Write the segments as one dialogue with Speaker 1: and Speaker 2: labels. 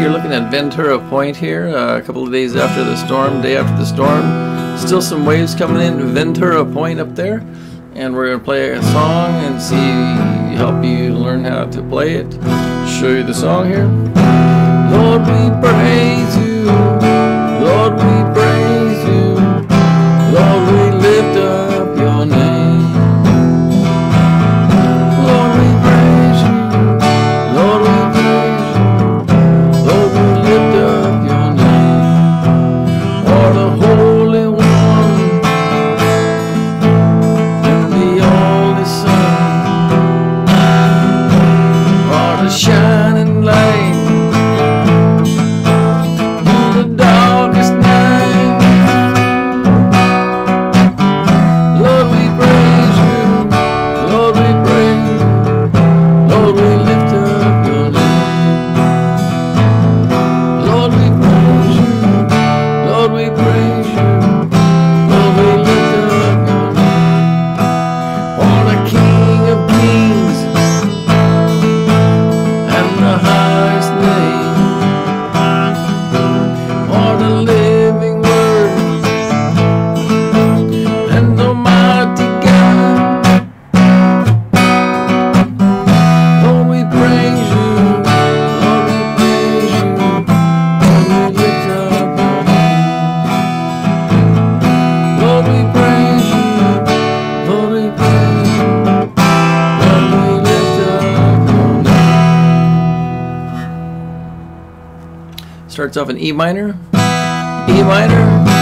Speaker 1: You're looking at Ventura Point here, uh, a couple of days after the storm, day after the storm. Still some waves coming in Ventura Point up there. And we're going to play a song and see, help you learn how to play it. Show you the song here. Lord, we praise you. Lord, we Starts off in E minor, E minor,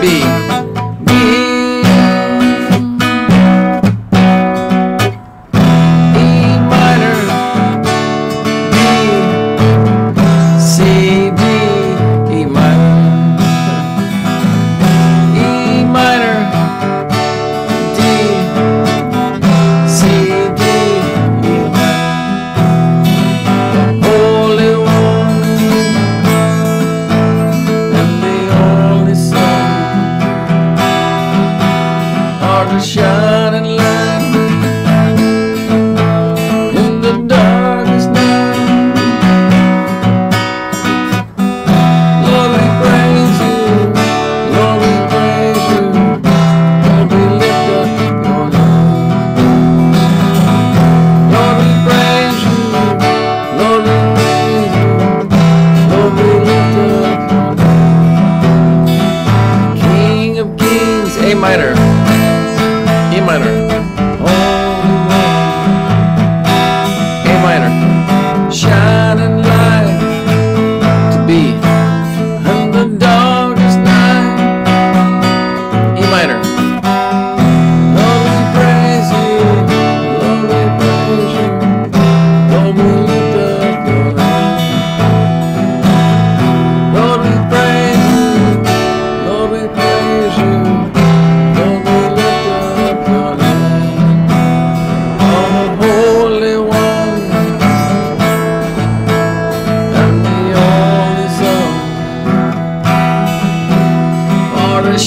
Speaker 1: be.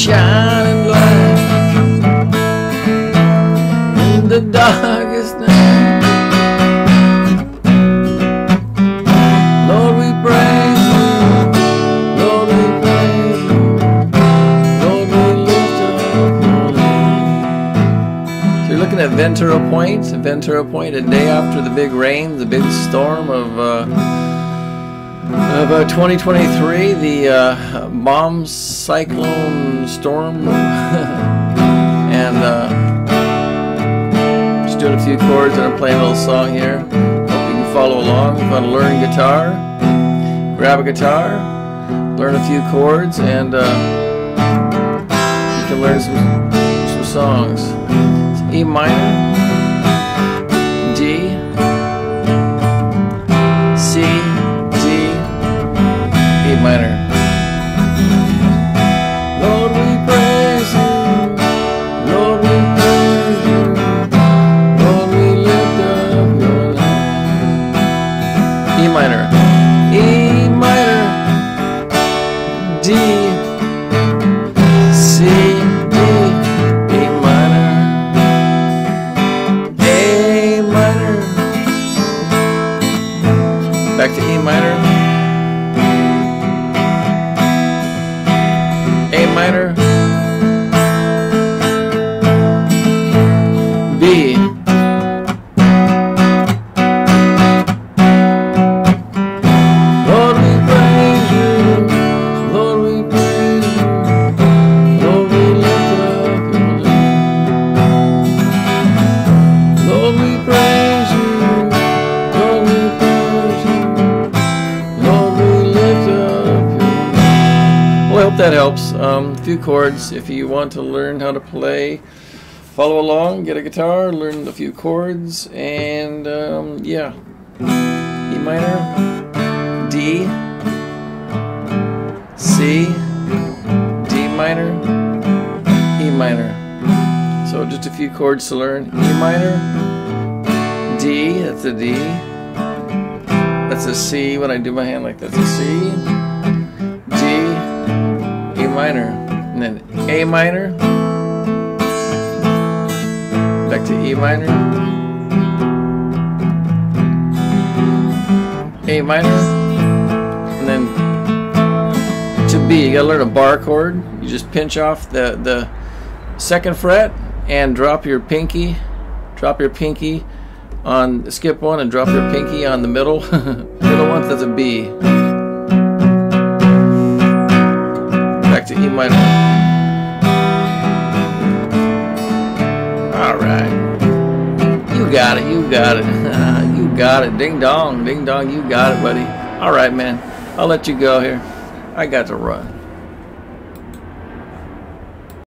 Speaker 1: shining in the darkest night. Lord, we praise you. Lord, we praise you. Lord, we lift up your name. So you're looking at Ventura Point, Ventura Point, a day after the big rain, the big storm of. Uh, of uh, 2023, the uh, bomb cyclone storm, and uh, just doing a few chords and I'm playing a little song here. Hope you can follow along. If you want to learn guitar, grab a guitar, learn a few chords, and uh, you can learn some some songs. It's E minor, A minor. That helps. Um, a few chords. If you want to learn how to play, follow along, get a guitar, learn a few chords, and um, yeah. E minor, D, C, D minor, E minor. So just a few chords to learn. E minor, D, that's a D. That's a C when I do my hand like that's a C. Minor, and then A minor, back to E minor, A minor, and then to B. You gotta learn a bar chord. You just pinch off the the second fret and drop your pinky, drop your pinky on skip one and drop your pinky on the middle middle one. That's a B. Back to E minor. All right. You got it. You got it. you got it. Ding dong. Ding dong. You got it, buddy. All right, man. I'll let you go here. I got to run.